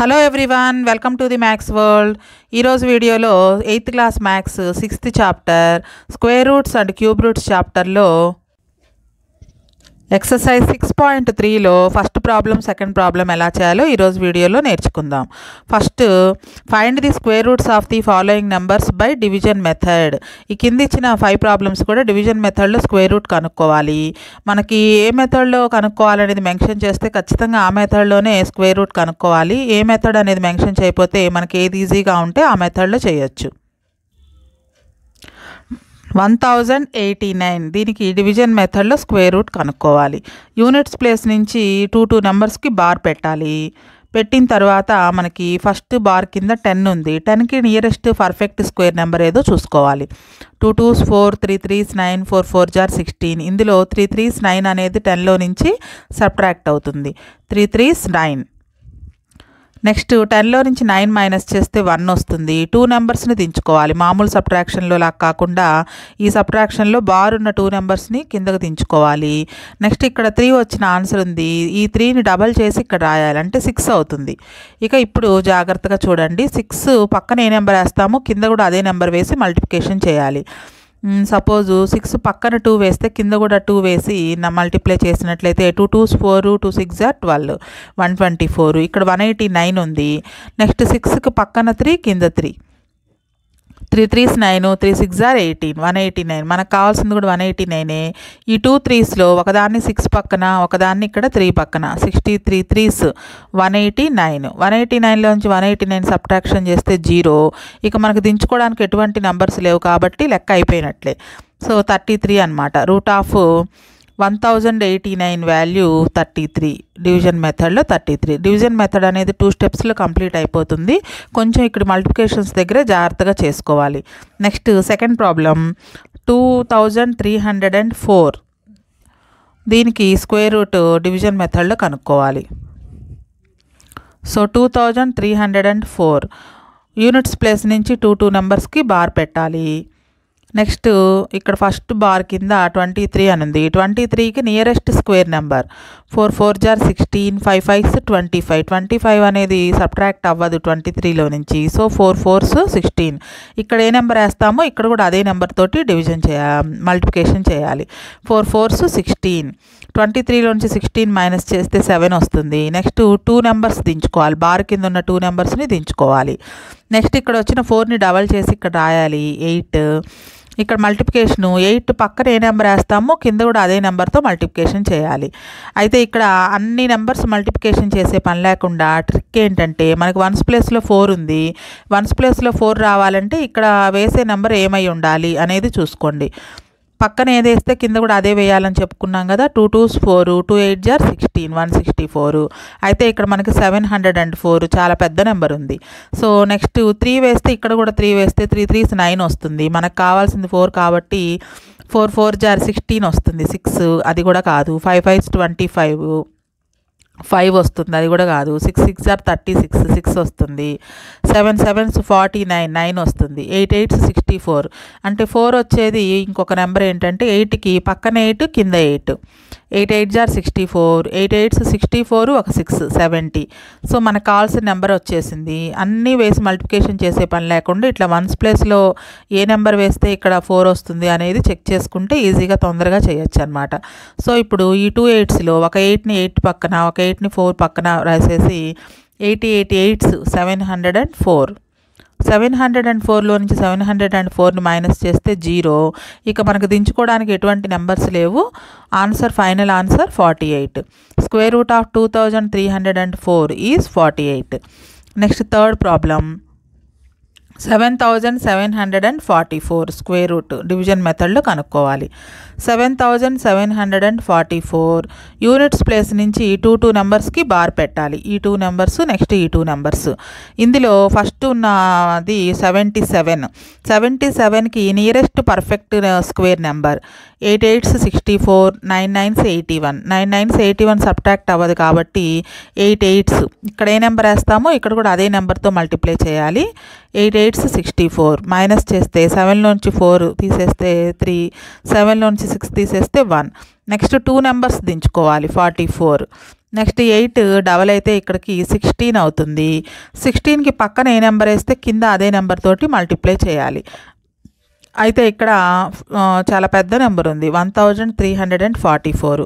Hello everyone welcome to the maths world ఈరోజు వీడియోలో eighth class maths sixth chapter square roots and cube roots చాప్టర్లో exercise six point త్రీలో first problem second problem ఎలా చేయాలో ఈరోజు వీడియోలో నేర్చుకుందాం. First find the square roots of the following numbers by division method ఈ కింద ఇచ్చిన ఫైవ్ ప్రాబ్లమ్స్ కూడా డివిజన్ మెథడ్లో స్క్వేర్ రూట్ కనుక్కోవాలి. మనకి ఏ మెథడ్లో కనుక్కోవాలనేది మెన్షన్ చేస్తే ఖచ్చితంగా ఆ మెథడ్లోనే స్క్వేర్ రూట్ కనుక్కోవాలి. ఏ మెథడ్ అనేది మెన్షన్ చేయకపోతే మనకి ఏది ఈజీగా ఉంటే ఆ మెథడ్లో చేయొచ్చు. వన్ థౌజండ్ ఎయిటీ నైన్ దీనికి డివిజన్ మెథడ్లో స్క్వేర్ రూట్ కనుక్కోవాలి. యూనిట్స్ ప్లేస్ నుంచి టూ టూ నెంబర్స్కి బార్ పెట్టాలి. పెట్టిన తర్వాత మనకి ఫస్ట్ బార్ కింద టెన్ ఉంది. టెన్కి నియరెస్ట్ పర్ఫెక్ట్ స్క్వేర్ నెంబర్ ఏదో చూసుకోవాలి. Two twos four three threes nine four four are sixteen ఇందులో త్రీ త్రీస్ నైన్ అనేది టెన్లో నుంచి సబ్ట్రాక్ట్ అవుతుంది. త్రీ త్రీస్ నైన్ నెక్స్ట్ టెన్లో నుంచి నైన్ మైనస్ చేస్తే వన్ వస్తుంది. టూ నెంబర్స్ని దించుకోవాలి. మామూలు సబ్ట్రాక్షన్లో లాగా కాకుండా ఈ సబ్ట్రాక్షన్లో బార్ ఉన్న టూ నెంబర్స్ని కిందకు దించుకోవాలి. నెక్స్ట్ ఇక్కడ త్రీ వచ్చిన ఆన్సర్ ఉంది. ఈ త్రీని డబల్ చేసి ఇక్కడ రాయాలి. అంటే సిక్స్ అవుతుంది. ఇక ఇప్పుడు జాగ్రత్తగా చూడండి. సిక్స్ పక్కన ఏ నెంబర్ వేస్తామో కింద కూడా అదే నెంబర్ వేసి మల్టిప్లికేషన్ చేయాలి. సపోజు సిక్స్ పక్కన టూ వేస్తే కింద కూడా టూ వేసి నా మల్టిప్లై చేసినట్లయితే two twos four two six are twelve one twenty four. ఇక్కడ వన్ ఎయిటీ నైన్ ఉంది. నెక్స్ట్ సిక్స్కి పక్కన త్రీ కింద three. Three threes nine three six are eighteen one eighty nine. మనకు కావాల్సింది కూడా వన్ ఎయిటీ నైనే. ఈ టూ త్రీస్లో ఒకదాన్ని సిక్స్ పక్కన ఒకదాన్ని ఇక్కడ త్రీ పక్కన. Sixty three threes one eighty nine. One eighty నైన్లోంచి one eighty nine subtraction చేస్తే జీరో. ఇక మనకు దించుకోవడానికి ఎటువంటి నెంబర్స్ లేవు కాబట్టి లెక్క అయిపోయినట్లే. సో థర్టీ త్రీ అనమాట root of one thousand eighty nine value thirty three division మెథడ్లో థర్టీ త్రీ డివిజన్ మెథడ్ అనేది టూ స్టెప్స్లో కంప్లీట్ అయిపోతుంది. కొంచెం ఇక్కడ మల్టిప్లికేషన్స్ దగ్గర జాగ్రత్తగా చేసుకోవాలి. Next second problem two thousand three hundred and four దీనికి స్క్వేర్ రూట్ డివిజన్ మెథడ్లో కనుక్కోవాలి. So two thousand three hundred and four units place నుంచి టూ టూ నెంబర్స్కి బార్ పెట్టాలి. నెక్స్ట్ ఇక్కడ ఫస్ట్ బార్ కింద ట్వంటీ త్రీ అని ఉంది ట్వంటీ త్రీకి nearest square number four four are sixteen five fives twenty five. Twenty five అనేది subtract అవ్వదు ట్వంటీ త్రీలో నుంచి. So four fours sixteen. ఇక్కడ ఏ నెంబర్ వేస్తామో ఇక్కడ కూడా అదే నెంబర్ తోటి డివిజన్ చేయాలి మల్టిప్లికేషన్ చేయాలి. Four fours sixteen. ట్వంటీ త్రీలోంచి సిక్స్టీన్ మైనస్ చేస్తే సెవెన్ వస్తుంది. నెక్స్ట్ టూ నెంబర్స్ దించుకోవాలి. బార్ కింద ఉన్న టూ నెంబర్స్ని దించుకోవాలి. నెక్స్ట్ ఇక్కడ వచ్చిన ఫోర్ని డబల్ చేసి ఇక్కడ రాయాలి. ఎయిట్. ఇక్కడ మల్టిప్లికేషన్ ఎయిట్ పక్కన ఏ నెంబర్ వేస్తామో కింద కూడా అదే నెంబర్తో మల్టిప్లికేషన్ చేయాలి. అయితే ఇక్కడ అన్ని నెంబర్స్ మల్టిప్లికేషన్ చేసే పని లేకుండా ట్రిక్ ఏంటంటే మనకి వన్స్ ప్లేస్లో ఫోర్ ఉంది. వన్స్ ప్లేస్లో ఫోర్ రావాలంటే ఇక్కడ వేసే నెంబర్ ఏమై ఉండాలి అనేది చూసుకోండి. పక్కన ఏది వేస్తే కింద కూడా అదే వేయాలని చెప్పుకున్నాం కదా two twos four two eight are sixteen one sixty four అయితే ఇక్కడ మనకి సెవెన్ హండ్రెడ్ అండ్ ఫోర్ చాలా పెద్ద నెంబర్ ఉంది. సో నెక్స్ట్ త్రీ వేస్తే ఇక్కడ కూడా త్రీ వేస్తే త్రీ త్రీస్ నైన్ వస్తుంది. మనకు కావాల్సింది ఫోర్ కాబట్టి ఫోర్ ఫోర్ జార్ సిక్స్టీన్ వస్తుంది. సిక్స్ అది కూడా కాదు. Five fives twenty five five వస్తుంది అది కూడా కాదు. Six six are thirty six six వస్తుంది. Seven sevens forty nine nine వస్తుంది. ఎయిట్ ఎయిట్స్ సిక్స్టీ ఫోర్ అంటే ఫోర్ వచ్చేది ఇంకొక నెంబర్ ఏంటంటే ఎయిట్కి పక్కన ఎయిట్ కింద eight eight eight are sixty four eight eights sixty four ఒక సిక్స్ సెవెంటీ. సో మనకు కావాల్సిన నెంబర్ వచ్చేసింది. అన్నీ వేసి మల్టిప్లికేషన్ చేసే పని లేకుండా ఇట్లా వన్స్ ప్లేస్లో ఏ నెంబర్ వేస్తే ఇక్కడ ఫోర్ వస్తుంది అనేది చెక్ చేసుకుంటే ఈజీగా తొందరగా చేయొచ్చు అనమాట సో ఇప్పుడు ఈ టూ ఎయిట్స్లో ఒక ఎయిట్ని ఎయిట్ పక్కన ఒక ఎయిట్ని ఫోర్ పక్కన రాసేసి eighty eighty eights seven hundred and four. Seven hundred and ఫోర్లో నుంచి సెవెన్ హండ్రెడ్ అండ్ ఫోర్ని మైనస్ చేస్తే జీరో. ఇక మనకు దించుకోవడానికి ఎటువంటి నెంబర్స్ లేవు. Answer final answer forty eight. Square root of two thousand three hundred and four is forty eight. Next third problem. Seven thousand seven hundred and forty four square root division మెథడ్లో కనుక్కోవాలి. Seven thousand seven hundred and forty four units place నుంచి two two నెంబర్స్కి bar పెట్టాలి. ఈ two numbers next ఈ two numbers. ఇందులో first ఉన్నది seventy seven. Seventy సెవెన్కి nearest perfect square number eight eights sixty four nine nines eighty one. Nine nines eighty one subtract అవ్వదు కాబట్టి ఎయిట్ ఎయిట్స్. ఇక్కడ ఏ నెంబర్ వేస్తామో ఇక్కడ కూడా అదే నెంబర్తో మల్టిప్లై చేయాలి. Eight eight eights sixty four. Minus చేస్తే సెవెన్లోంచి ఫోర్ తీసేస్తే త్రీ సెవెన్లోంచి సిక్స్ తీసేస్తే one. Next two numbers దించుకోవాలి forty four. Next eight double అయితే ఇక్కడికి సిక్స్టీన్ అవుతుంది. సిక్స్టీన్కి పక్కన ఏ నెంబర్ వేస్తే కింద అదే నెంబర్ తోటి మల్టిప్లై చేయాలి. అయితే ఇక్కడ చాలా పెద్ద నెంబర్ ఉంది one thousand three hundred and forty four.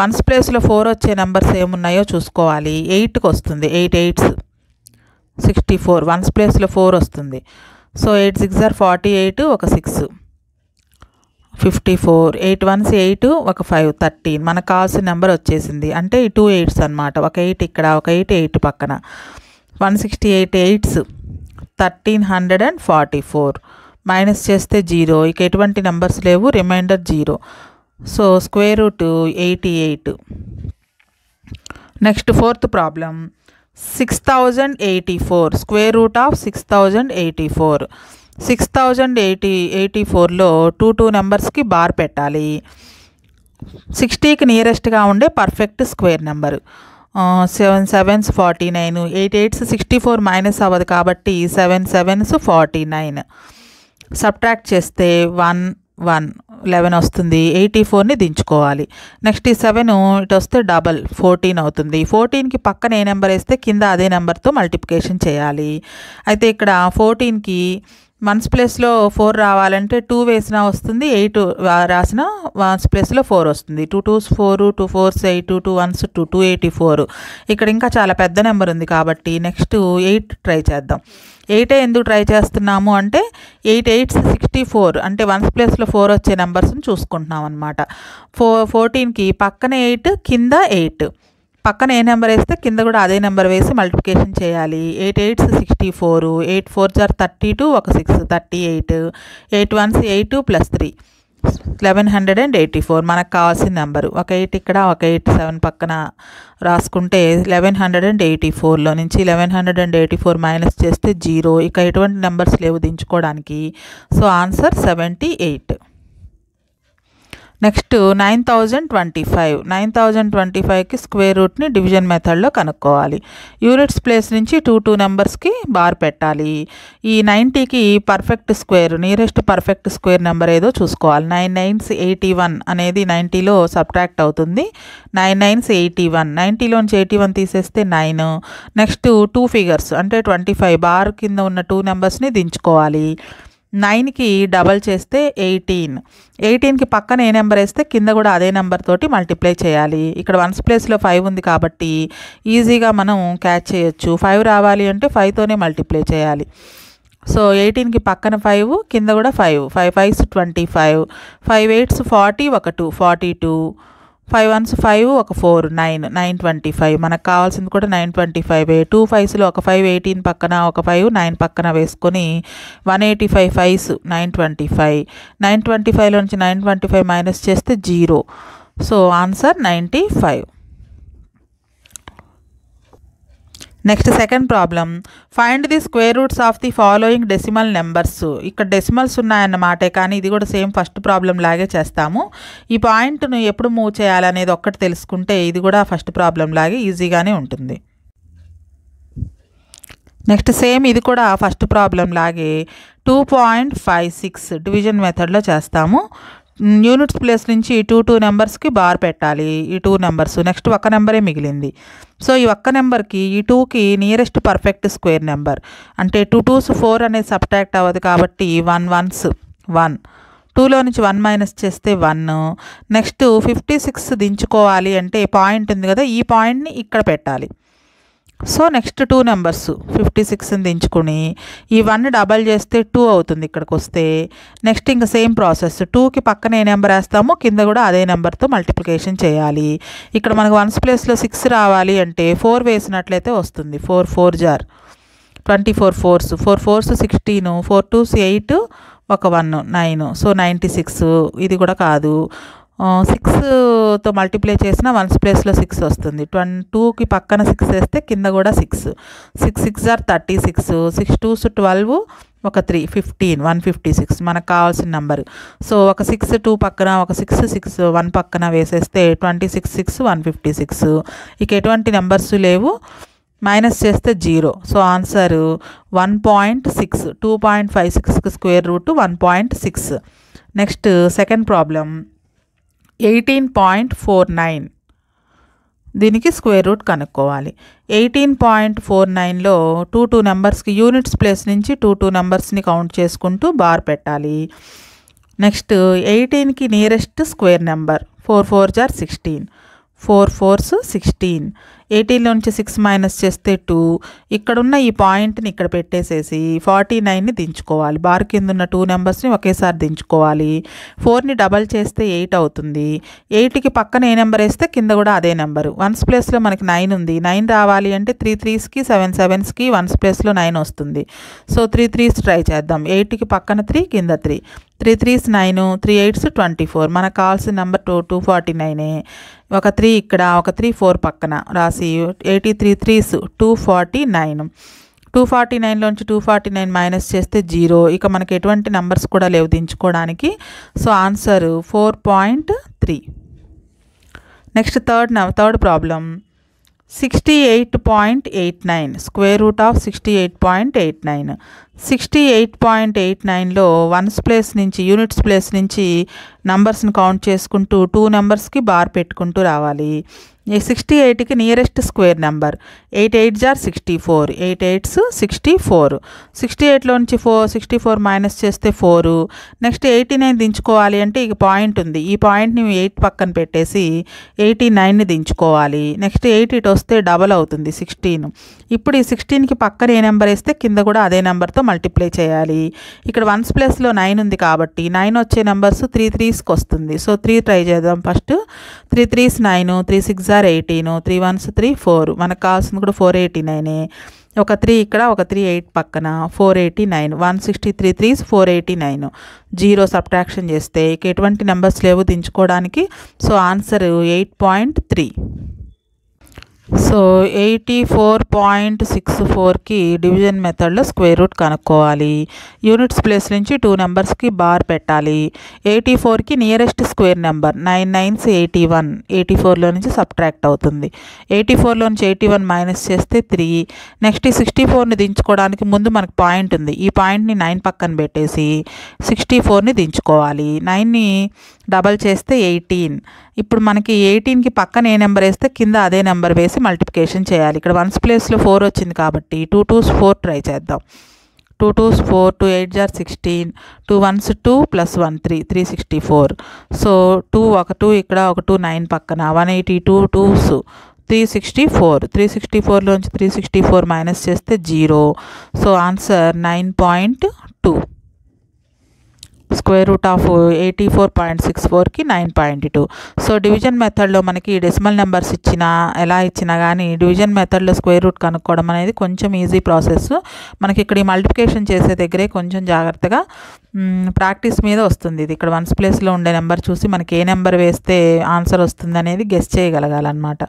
Ones ప్లేస్లో ఫోర్ వచ్చే నెంబర్స్ ఏమున్నాయో చూసుకోవాలి. ఎయిట్కి వస్తుంది eight eights. Sixty four ones ప్లేస్లో ఫోర్ వస్తుంది. So eight six are forty eight ఒక six fifty four eight ones eight ఒక ఫైవ్ థర్టీన్ మనకు కావాల్సిన నెంబర్ వచ్చేసింది. అంటే ఈ టూ ఎయిట్స్ అనమాట ఒక ఎయిట్ ఇక్కడ ఒక ఎయిట్ ఎయిట్ పక్కన. One sixty eight eights thirteen hundred and forty four minus చేస్తే జీరో ఇక ఎటువంటి నెంబర్స్ లేవు. Remainder zero so square root eighty eight next fourth problem six thousand eighty four square root of six thousand eighty four six thousand eighty eighty ఫోర్లో two two నెంబర్స్కి bar పెట్టాలి సిక్స్టీకి నియరెస్ట్గా ఉండే perfect square number seven sevens forty nine eight eights sixty four minus అవ్వదు కాబట్టి seven sevens forty nine subtract చేస్తే one one eleven వస్తుంది. ఎయిటీ ఫోర్ని దించుకోవాలి. నెక్స్ట్ ఈ సెవెన్ ఇటు వస్తే డబల్ ఫోర్టీన్ అవుతుంది. ఫోర్టీన్కి పక్కన ఏ నెంబర్ వేస్తే కింద అదే నెంబర్తో మల్టిప్లికేషన్ చేయాలి. అయితే ఇక్కడ ఫోర్టీన్కి వన్స్ ప్లేస్లో ఫోర్ రావాలంటే టూ వేసినా వస్తుంది ఎయిట్ రాసిన వన్స్ ప్లేస్లో ఫోర్ వస్తుంది. Two twos four two fours eight two ones two two eighty four. ఇక్కడ ఇంకా చాలా పెద్ద నెంబర్ ఉంది కాబట్టి నెక్స్ట్ ఎయిట్ ట్రై చేద్దాం. ఎయిటే ఎందుకు ట్రై చేస్తున్నాము అంటే ఎయిట్ ఎయిట్స్ సిక్స్టీ ఫోర్ అంటే వన్స్ ప్లేస్లో ఫోర్ వచ్చే నెంబర్స్ని చూసుకుంటున్నాం అనమాట ఫో ఫోర్టీన్కి పక్కన ఎయిట్ కింద ఎయిట్. పక్కన ఏ నెంబర్ వేస్తే కింద కూడా అదే నెంబర్ వేసి మల్టిప్లికేషన్ చేయాలి. Eight eights sixty four eight four are thirty two ఒక six thirty eight eight ones eight plus three. Eleven hundred and eighty four మనకు కావాల్సిన నెంబర్. ఒక ఎయిట్ ఇక్కడ ఒక ఎయిట్ సెవెన్ పక్కన రాసుకుంటే లెవెన్ హండ్రెడ్ అండ్ ఎయిటీ ఫోర్లో నుంచి eleven hundred and eighty four minus చేస్తే జీరో. ఇక ఎటువంటి నెంబర్స్ లేవు దించుకోవడానికి. So answer seventy eight. Next nine thousand twenty five. Nine thousand twenty ఫైవ్కి స్క్వేర్ రూట్ని డివిజన్ మెథడ్లో కనుక్కోవాలి. యూనిట్స్ ప్లేస్ నుంచి టూ టూ నెంబర్స్కి బార్ పెట్టాలి. ఈ నైంటీకి perfect square nearest perfect square number ఏదో చూసుకోవాలి. నైన్ నైన్స్ ఎయిటీ వన్ అనేది నైంటీలో సబ్ట్రాక్ట్ అవుతుంది. Nine nines eighty one. నైంటీలోంచి eighty one తీసేస్తే నైన్. నెక్స్ట్ టూ ఫిగర్స్ అంటే ట్వంటీ ఫైవ్. బార్ కింద ఉన్న టూ నెంబర్స్ని దించుకోవాలి. నైన్కి డబల్ చేస్తే ఎయిటీన్. ఎయిటీన్కి పక్కన ఏ నెంబర్ వేస్తే కింద కూడా అదే నెంబర్ తోటి మల్టిప్లై చేయాలి. ఇక్కడ వన్స్ ప్లేస్లో ఫైవ్ ఉంది కాబట్టి ఈజీగా మనం క్యాచ్ చేయొచ్చు. ఫైవ్ రావాలి అంటే ఫైవ్తోనే మల్టిప్లై చేయాలి. సో ఎయిటీన్కి పక్కన ఫైవ్ కింద కూడా five. Five fives twenty five. Five eights forty ఒక two. Forty two. Five ones five ఒక four nine nine twenty five. మనకు కావాల్సింది కూడా నైన్ ట్వంటీ ఫైవ్ టూ ఫైవ్స్లో ఒక ఫైవ్ ఎయిటీన్ పక్కన ఒక ఫైవ్ నైన్ పక్కన వేసుకొని one eighty five fives nine twenty five. Nine twenty ఫైవ్లో నుంచి నైన్ ట్వంటీ ఫైవ్ మైనస్ చేస్తే zero. So answer ninety five. Next second problem find the square roots of the following decimal numbers ఇక్కడ decimals ఉన్నాయన్నమాటే కానీ ఇది కూడా same first problem లాగే చేస్తాము. ఈ పాయింట్ను ఎప్పుడు మూవ్ చేయాలనేది ఒక్కటి తెలుసుకుంటే ఇది కూడా ఫస్ట్ ప్రాబ్లం లాగే ఈజీగానే ఉంటుంది. నెక్స్ట్ సేమ్ ఇది కూడా ఫస్ట్ ప్రాబ్లం లాగే two point five six division మెథడ్లో చేస్తాము. యూనిట్స్ ప్లేస్ నుంచి టూ టూ నెంబర్స్కి బార్ పెట్టాలి ఈ టూ నెంబర్స్. నెక్స్ట్ ఒక్క నెంబరే మిగిలింది. సో ఈ ఒక్క నెంబర్కి ఈ టూకి నియరెస్ట్ పర్ఫెక్ట్ స్క్వేర్ నెంబర్. అంటే టూ టూస్ ఫోర్ అనేది సబ్ట్రాక్ట్ అవ్వదు కాబట్టి వన్ వన్స్ వన్. టూలో నుంచి వన్ మైనస్ చేస్తే వన్. నెక్స్ట్ ఫిఫ్టీ సిక్స్ దించుకోవాలి అంటే పాయింట్ ఉంది కదా ఈ పాయింట్ని ఇక్కడ పెట్టాలి. So next two numbers fifty సిక్స్ని దించుకుని ఈ వన్ డబల్ చేస్తే టూ అవుతుంది ఇక్కడికి వస్తే. నెక్స్ట్ ఇంకా సేమ్ ప్రాసెస్. టూకి పక్కన ఏ నెంబర్ వేస్తామో కింద కూడా అదే నెంబర్తో మల్టిప్లికేషన్ చేయాలి. ఇక్కడ మనకు వన్స్ ప్లేస్లో సిక్స్ రావాలి అంటే ఫోర్ వేసినట్లయితే వస్తుంది. Four four are. Twenty four fours. Four fours sixteen. Four twos eight ఒక one nine. So ninety six. ఇది కూడా కాదు. సిక్స్తో మల్టిప్లై చేసిన వన్స్ ప్లేస్లో సిక్స్ వస్తుంది. ట్వన్ టూకి పక్కన సిక్స్ వేస్తే కింద కూడా six six six are thirty six six twos twelve ఒక three fifteen one fifty six మనకు కావాల్సిన నెంబర్ సో ఒక సిక్స్ టూ పక్కన ఒక సిక్స్ సిక్స్ వన్ పక్కన వేసేస్తే twenty six six one fifty six ఇక ఎటువంటి నెంబర్స్ లేవు. మైనస్ చేస్తే zero so answer one point six two point five సిక్స్కి square root one point six next second problem eighteen point four nine దీనికి square root కనుక్కోవాలి. Eighteen point four నైన్లో two two నెంబర్స్కి units place నుంచి two two నెంబర్స్ని count చేసుకుంటూ bar పెట్టాలి. Next ఎయిటీన్కి nearest square number four four are sixteen four fours sixteen ఎయిటీలోంచి six minus చేస్తే two. ఇక్కడున్న ఈ పాయింట్ని ఇక్కడ పెట్టేసేసి ఫార్టీ నైన్ని దించుకోవాలి. బార్ కింద ఉన్న టూ నెంబర్స్ని ఒకేసారి దించుకోవాలి. ఫోర్ని డబల్ చేస్తే ఎయిట్ అవుతుంది. ఎయిట్కి పక్కన ఏ నెంబర్ వేస్తే కింద కూడా అదే నెంబరు. వన్స్ ప్లేస్లో మనకి నైన్ ఉంది. నైన్ రావాలి అంటే త్రీ త్రీస్కి సెవెన్ సెవెన్స్కి వన్స్ ప్లేస్లో నైన్ వస్తుంది. సో త్రీ త్రీస్ ట్రై చేద్దాం. ఎయిట్కి పక్కన త్రీ కింద three. Three threes nine three eights twenty four. మనకు కావాల్సిన నెంబర్ టూ టూ ఫార్టీ నైనే. ఒక త్రీ ఇక్కడ ఒక త్రీ ఫోర్ పక్కన రాసి eighty three threes two forty nine two forty నైన్లోంచి two forty nine minus చేస్తే జీరో ఇక మనకి ఎటువంటి నెంబర్స్ కూడా లేవు దించుకోవడానికి. So answer four point three next third third problem sixty eight point eight nine square root of sixty eight point eight nine sixty eight point eight నైన్లో ones place నుంచి units place నుంచి నంబర్స్ని count చేసుకుంటూ two నెంబర్స్కి bar పెట్టుకుంటూ రావాలి. ఈ sixty ఎయిట్కి nearest square number eight eight are sixty four eight eights sixty four sixty ఎయిట్లోంచి four sixty four minus చేస్తే ఫోరు నెక్స్ట్ ఎయిటీ నైన్ దించుకోవాలి అంటే ఇక పాయింట్ ఉంది. ఈ పాయింట్ని ఎయిట్ పక్కన పెట్టేసి ఎయిటీ నైన్ని దించుకోవాలి. నెక్స్ట్ ఎయిట్ ఇటు వస్తే డబల్ అవుతుంది సిక్స్టీన్ ఇప్పుడు ఈ సిక్స్టీన్కి పక్కన ఏ నెంబర్ వేస్తే కింద కూడా అదే నెంబర్తో మల్టిప్లై చేయాలి. ఇక్కడ వన్స్ ప్లస్లో నైన్ ఉంది కాబట్టి నైన్ వచ్చే నెంబర్స్ త్రీ త్రీస్కి వస్తుంది. సో త్రీ ట్రై చేద్దాం. First three threes nine three six are eighteen three ones three four మనకు కావాల్సింది కూడా ఫోర్ ఎయిటీ నైనే ఒక త్రీ ఇక్కడ ఒక త్రీ ఎయిట్ పక్కన four eighty nine one sixty three threes four eighty nine zero subtraction చేస్తే ఇక ఎటువంటి నెంబర్స్ లేవు దించుకోవడానికి. So answer eight point three so eighty four point six ఫోర్కి డివిజన్ మెథడ్లో స్క్వేర్ రూట్ కనుక్కోవాలి. యూనిట్స్ ప్లేస్ నుంచి టూ నెంబర్స్కి బార్ పెట్టాలి. ఎయిటీ ఫోర్కి nearest square number nine nines eighty one eighty ఫోర్లో నుంచి సబ్ట్రాక్ట్ అవుతుంది. ఎయిటీ ఫోర్లో నుంచి ఎయిటీ వన్ మైనస్ చేస్తే త్రీ నెక్స్ట్ సిక్స్టీ ఫోర్ని దించుకోవడానికి ముందు మనకు పాయింట్ ఉంది. ఈ పాయింట్ని నైన్ పక్కన పెట్టేసి సిక్స్టీ ఫోర్ని దించుకోవాలి. నైన్ని డబల్ చేస్తే ఎయిటీన్. ఇప్పుడు మనకి ఎయిటీన్కి పక్కన ఏ నెంబర్ వేస్తే కింద అదే నెంబర్ వేసి మల్టిప్లికేషన్ చేయాలి. ఇక్కడ వన్స్ ప్లేస్లో ఫోర్ వచ్చింది కాబట్టి టూ టూస్ ఫోర్ ట్రై చేద్దాం. Two twos four two eight are sixteen two ones two plus one three three sixty four. So two ఒక టూ ఇక్కడ ఒక టూ నైన్ పక్కన one eighty two twos three sixty four. Three sixty ఫోర్లోంచి three sixty four minus చేస్తే zero. So answer nine point two. Square root of eighty four point six ఫోర్కి nine point two. So division మెథడ్లో మనకి decimal numbers ఇచ్చినా ఎలా ఇచ్చినా కానీ division మెథడ్లో square route కనుక్కోవడం అనేది కొంచెం ఈజీ ప్రాసెస్. మనకి ఇక్కడ ఈ మల్టిప్లికేషన్ చేసే దగ్గరే కొంచెం జాగ్రత్తగా ప్రాక్టీస్ మీద వస్తుంది ఇది. ఇక్కడ వన్స్ ప్లేస్లో ఉండే నెంబర్ చూసి మనకి ఏ నెంబర్ వేస్తే ఆన్సర్ వస్తుంది అనేది గెస్ చేయగలగాలన్నమాట.